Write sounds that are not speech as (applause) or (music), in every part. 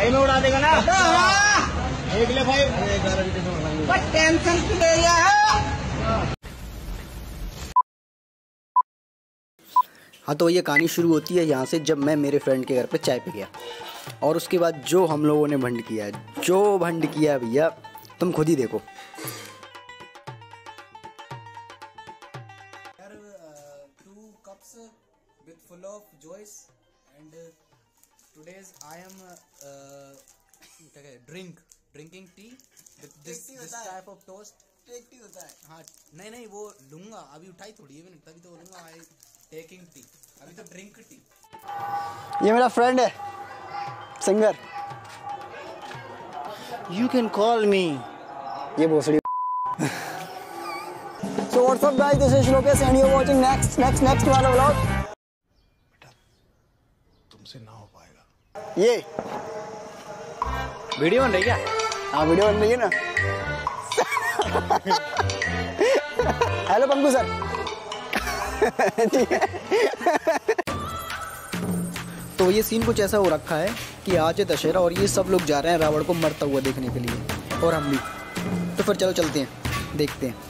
सही में उड़ा देगा ना? एक ले भाई। टेंशन क्यों ले रहा है। हाँ तो ये कहानी शुरू होती है यहाँ से जब मैं मेरे फ्रेंड के घर पे चाय पे गया। और उसके बाद जो हम लोगों ने भंड किया है जो भंड किया है भैया तुम खुद ही देखो। cups with full of joys and uh, today's I am uh, uh, क्या कहते drink drinking tea with this this type of toast tasty होता है हाँ नहीं नहीं वो लूँगा अभी उठाई थोड़ी है मैंने तभी तो बोलूँगा आई टेकिंग टी अभी तो ड्रिंक टी ये मेरा फ्रेंड है singer you can call me ये भोसड़ी So what's up guys, this is Shlokesh and you're watching next, next, next वाला vlog. तुमसे ना हो पाएगा। ये। वीडियो बन रही क्या? हाँ वीडियो बन रही है ना। Hello Panku sir. ठीक है तो ये सीन कुछ ऐसा हो रखा है कि आज है दशहरा और ये सब लोग जा रहे हैं रावण को मरता हुआ देखने के लिए और हम भी। तो फिर चलो चलते हैं देखते हैं।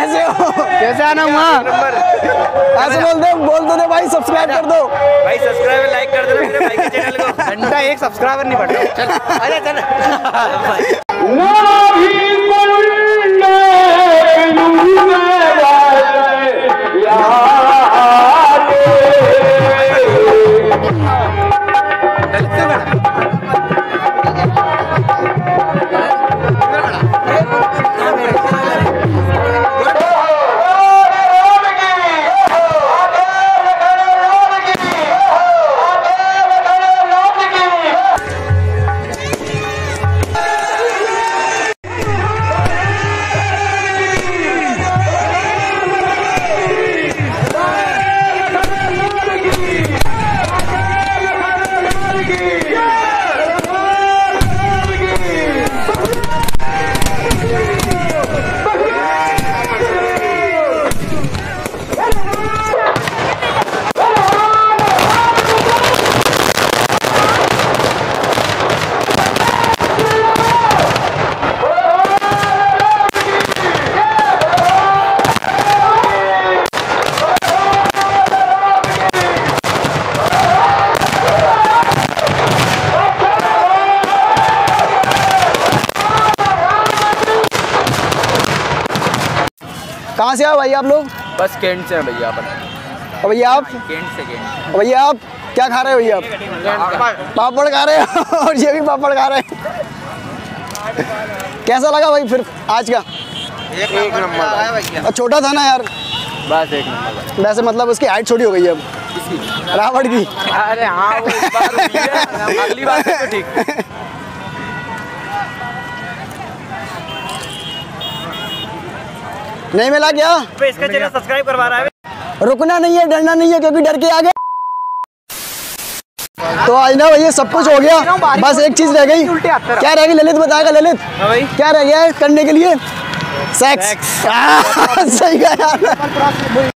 कैसे हो? कैसे आना हुआ? ऐसे बोल दो बोल दो भाई सब्सक्राइब कर दो। भाई सब्सक्राइब लाइक कर देना मेरे चैनल को घंटा एक सब्सक्राइबर नहीं बढ़ रहा। चल। अरे चल। (laughs) (laughs) कहाँ से आओ भाई आप लोग? बस कैंट से हैं भैया अपन। भैया आप? कैंट से कैंट। भैया आप क्या खा रहे हो भैया आप? पापड़ खा रहे हो (laughs) और ये भी पापड़ खा रहे हैं। कैसा लगा भाई फिर आज का? एक नंबर छोटा था ना यार? बस एक नंबर वैसे मतलब उसकी हाइट छोटी हो गई है अब। रावण की। अरे हाँ वो इस बार अगली बार तो ठीक। (laughs) नहीं मिला क्या? इसका चैनल सब्सक्राइब करवा रहा है। रुकना नहीं है डरना नहीं है क्योंकि डर के आगे। तो आज ना भैया सब कुछ हो गया। बस एक चीज़ रह गई। क्या रह गई ललित? बताएगा ललित। क्या रह गया करने के लिए? सेक्स (laughs) सही कहा यार।